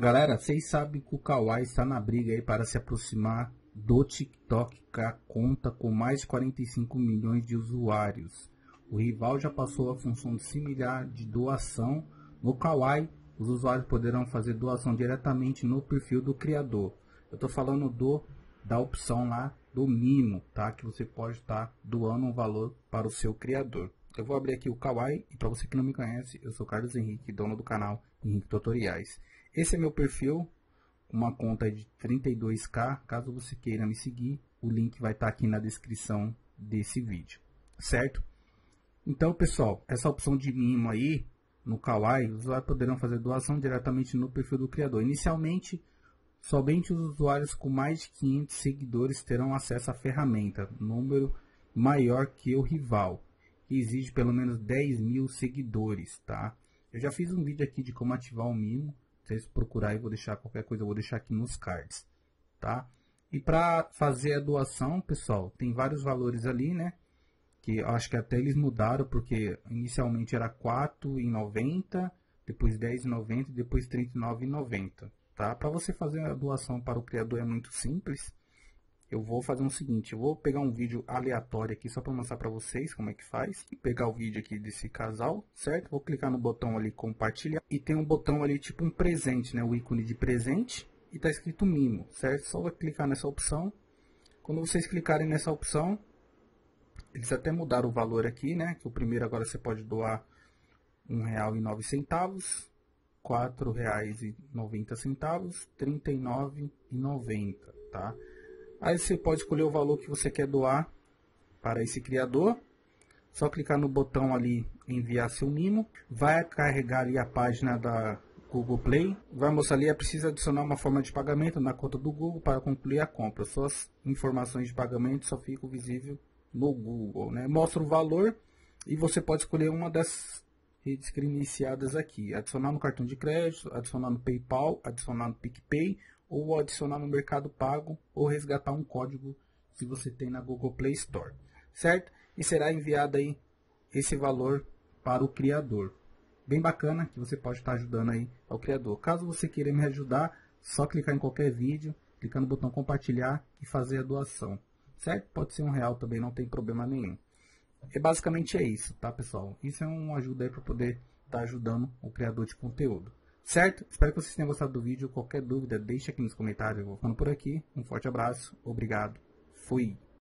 Galera, vocês sabem que o Kawaii está na briga aí para se aproximar do TikTok, que conta com mais de 45 milhões de usuários. O rival já passou a função de similar de doação. No Kawaii, os usuários poderão fazer doação diretamente no perfil do criador. Eu estou falando do da opção lá do mimo, tá? Que você pode estar tá doando um valor para o seu criador. Eu vou abrir aqui o Kawaii e para você que não me conhece, eu sou Carlos Henrique, dono do canal Henrique Tutoriais. Esse é meu perfil, uma conta de 32k. Caso você queira me seguir, o link vai estar tá aqui na descrição desse vídeo, certo? Então, pessoal, essa opção de mimo aí no Kawaii, os usuários poderão fazer doação diretamente no perfil do criador. Inicialmente, somente os usuários com mais de 500 seguidores terão acesso à ferramenta, número maior que o rival, que exige pelo menos 10 mil seguidores, tá? Eu já fiz um vídeo aqui de como ativar o mimo, vocês procurar e vou deixar qualquer coisa, eu vou deixar aqui nos cards, tá? E para fazer a doação, pessoal, tem vários valores ali, né? Que acho que até eles mudaram, porque inicialmente era R$ 4,90, depois R$ 10,90 e depois R$ 39,90, tá? Para você fazer a doação para o criador é muito simples. Eu vou fazer o seguinte, eu vou pegar um vídeo aleatório aqui só para mostrar para vocês como é que faz. Vou pegar o vídeo aqui desse casal, certo? Vou clicar no botão ali compartilhar e tem um botão ali tipo um presente, né? O ícone de presente e tá escrito mimo, certo? Só vai clicar nessa opção. Quando vocês clicarem nessa opção, eles até mudaram o valor aqui, né? Que o primeiro agora você pode doar um centavos, trinta e nove e noventa, tá? Aí você pode escolher o valor que você quer doar para esse criador. Só clicar no botão ali enviar seu mimo. Vai carregar ali a página da Google Play. Vai mostrar ali, é preciso adicionar uma forma de pagamento na conta do Google para concluir a compra. Suas informações de pagamento só ficam visíveis no Google. Né? Mostra o valor e você pode escolher uma das redes iniciadas aqui. Adicionar no cartão de crédito, adicionar no PayPal, adicionar no PicPay ou adicionar no Mercado Pago ou resgatar um código se você tem na Google Play Store, certo? E será enviado aí esse valor para o criador. Bem bacana que você pode estar ajudando aí ao criador. Caso você queira me ajudar, só clicar em qualquer vídeo, clicar no botão compartilhar e fazer a doação, certo? Pode ser um real também, não tem problema nenhum. E basicamente é isso, tá pessoal? Isso é uma ajuda aí para poder estar ajudando o criador de conteúdo. Certo? Espero que vocês tenham gostado do vídeo. Qualquer dúvida, deixe aqui nos comentários. Eu vou ficando por aqui. Um forte abraço. Obrigado. Fui.